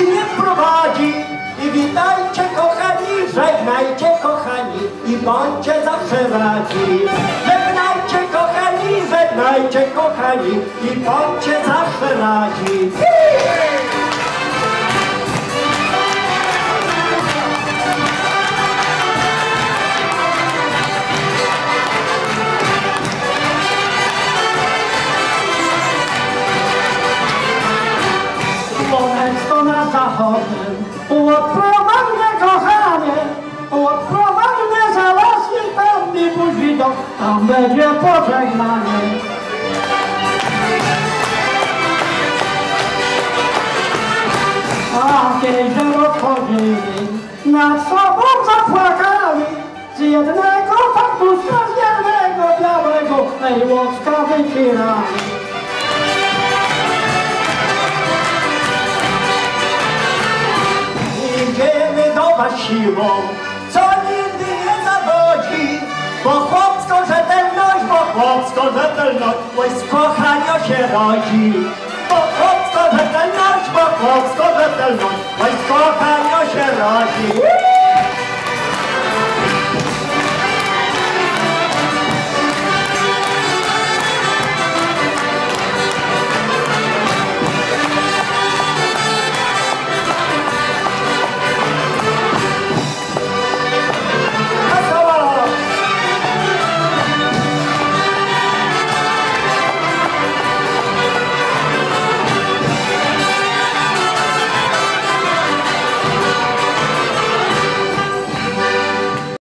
śmierci nie wprowadzi. I witajcie kochani, żegnajcie kochani i bądźcie zawsze radzi. Żegnajcie kochani, żegnajcie kochani i bądźcie zawsze radzi. Zachodem odprowadź mnie kochanie, odprowadź mnie za las i tam mi buzi dom, tam będzie pożegnanie. A kiedy rozchodzili, nad sobą zapłakali, z jednego faktuszka, z jednego białego, najłocka wycierali. Siłą, co nigdy nie zawodzi. Bo chłopską rzetelność, bo chłopską rzetelność, bo z kochania się rodzi. Bo chłopską rzetelność, bo chłopską rzetelność, bo z kochania się rodzi.